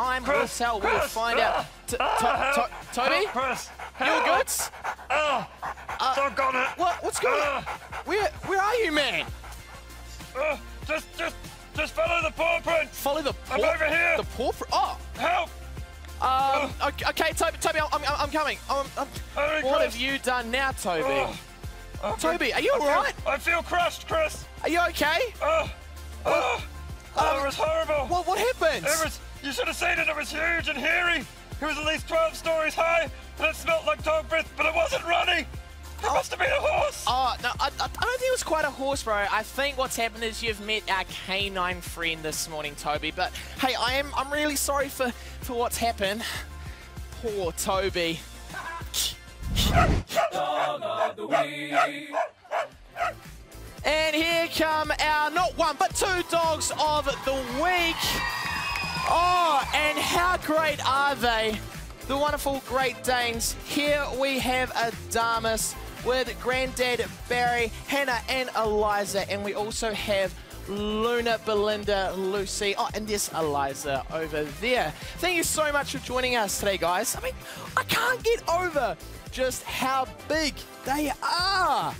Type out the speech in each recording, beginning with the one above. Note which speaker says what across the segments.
Speaker 1: time will tell. We'll find out. T- to- to- Toby,
Speaker 2: Chris,
Speaker 1: you
Speaker 2: help.
Speaker 1: good?
Speaker 2: Oh, doggone it.
Speaker 1: What? What's going on? Where, where are you, man?
Speaker 2: Uh, just, just, just follow the paw print.
Speaker 1: Follow the paw?
Speaker 2: I'm over here.
Speaker 1: The paw print? Oh,
Speaker 2: Help.
Speaker 1: um, okay, okay, Toby, Toby, I'm, I'm, I'm coming. Um, um,
Speaker 2: Hurry,
Speaker 1: what have you done now, Toby?
Speaker 2: Oh,
Speaker 1: Toby, are you alright?
Speaker 2: I feel crushed, Chris.
Speaker 1: Are you okay?
Speaker 2: Oh, oh, oh, it was horrible.
Speaker 1: What, what happened?
Speaker 2: It was, you should have seen it. It was huge and hairy. It was at least 12 stories high, and it smelled like dog breath, but it wasn't running. It oh. must have been a horse.
Speaker 1: Oh, no, I, I I don't think it was quite a horse, bro. I think what's happened is you've met our canine friend this morning, Toby. But hey, I am I'm really sorry for, for what's happened. Poor Toby. And here come our not one but two dogs of the week. Oh, and how great are they? The wonderful Great Danes. Here we have Adamus with Granddad Barry, Hannah, and Eliza. And we also have Luna, Belinda, Lucy. Oh, and there's Eliza over there. Thank you so much for joining us today, guys. I mean, I can't get over just how big they are.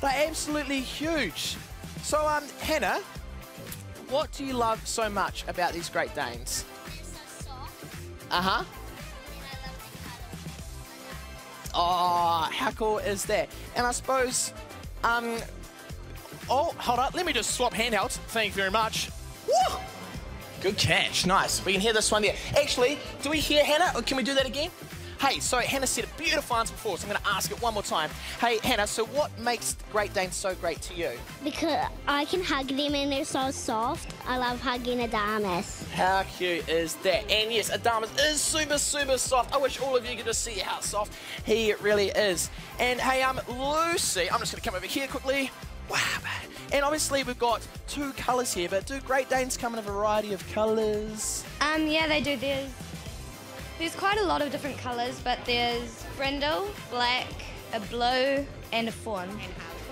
Speaker 1: They're absolutely huge. So, um, Hannah, what do you love so much about these Great Danes? Uh huh. Oh, how cool is that? And I suppose, um, oh, hold up, let me just swap handhelds. Thank you very much. Woo! Good catch, nice. We can hear this one there. Actually, do we hear Hannah, or can we do that again? Hey, so Hannah said a beautiful answer before, so I'm going to ask it one more time. Hey, Hannah, so what makes the Great Danes so great to you?
Speaker 3: Because I can hug them and they're so soft. I love hugging Adamus.
Speaker 1: How cute is that? And yes, Adamus is super, super soft. I wish all of you could just see how soft he really is. And hey, um, Lucy, I'm just going to come over here quickly. Wow. And obviously we've got two colours here, but do Great Danes come in a variety of colours?
Speaker 4: Um, yeah, they do. There's there's quite a lot of different colours, but there's brindle, black, a blue, and a fawn.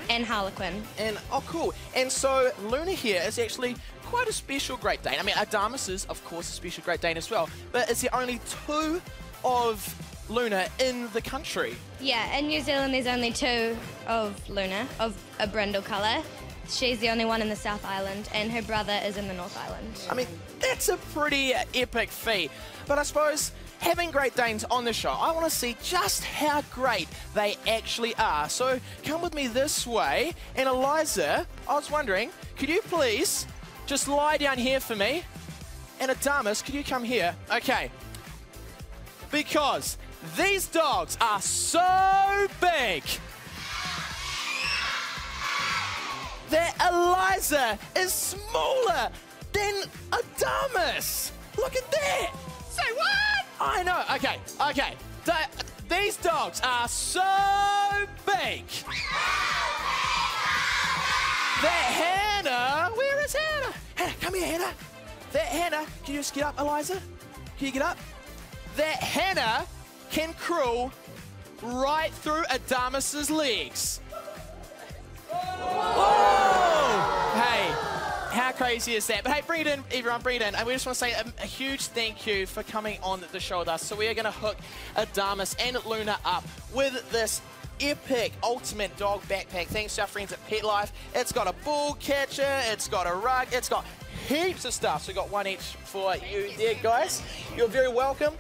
Speaker 4: And harlequin.
Speaker 1: And oh, cool. And so Luna here is actually quite a special Great Dane. I mean, Adamus is, of course, a special Great Dane as well, but it's the only two of Luna in the country.
Speaker 4: Yeah, in New Zealand there's only two of Luna, of a brindle colour. She's the only one in the South Island, and her brother is in the North Island.
Speaker 1: I mean, that's a pretty epic feat. But I suppose having Great Danes on the show, I want to see just how great they actually are. So come with me this way. And Eliza, I was wondering, could you please just lie down here for me? And Adamus, could you come here? Okay. Because these dogs are so big that Eliza is smaller than Adamus. Look at that. I know. Okay, okay. Th- these dogs are so big that Hannah. Where is Hannah? Hannah, come here, Hannah. That Hannah. Can you just get up, Eliza? Can you get up? That Hannah can crawl right through Adamus's legs. Hey, how crazy is that? But hey, bring it in, everyone, bring it in. And we just want to say a, a huge thank you for coming on the show with us. So we are going to hook Adamus and Luna up with this epic ultimate dog backpack thanks to our friends at Pet Life. It's got a ball catcher, it's got a rug, it's got heaps of stuff. So we've got one each for you there, guys. You're very welcome.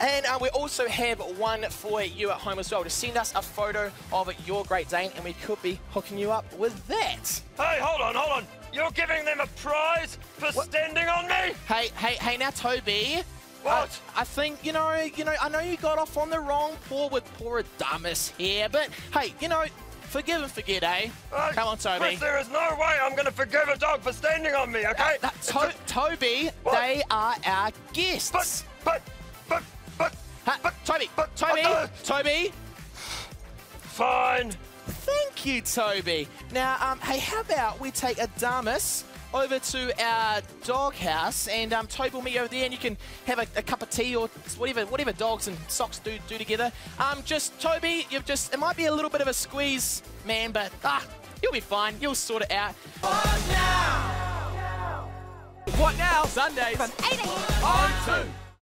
Speaker 1: And uh, we also have one for you at home as well. to send us a photo of your Great Dane and we could be hooking you up with that.
Speaker 2: Hey, hold on, hold on. You're giving them a prize for standing on me?
Speaker 1: Hey, hey, hey now, Toby.
Speaker 2: What?
Speaker 1: I, I think, you know, you know, I know you got off on the wrong paw with poor Adamus here, but hey, you know, forgive and forget, eh?
Speaker 2: Uh,
Speaker 1: Come on, Toby.
Speaker 2: Chris, there is no way I'm going to forgive a dog for standing on me, okay?
Speaker 1: Uh, to- Toby,
Speaker 2: What?
Speaker 1: they are our guests.
Speaker 2: But, but, but, but, but,
Speaker 1: Toby,
Speaker 2: but-
Speaker 1: Toby,
Speaker 2: uh,
Speaker 1: Toby.
Speaker 2: fine.
Speaker 1: Thank you, Toby. Now, um, hey, how about we take Adamus over to our doghouse, and um, Toby will meet you over there, and you can have a, a cup of tea or whatever, whatever dogs and socks do do together. Um, just Toby, you've just it might be a little bit of a squeeze, man, but ah, you'll be fine. You'll sort it out. What now? What now? Sundays
Speaker 5: From 8 a.m.
Speaker 1: on two.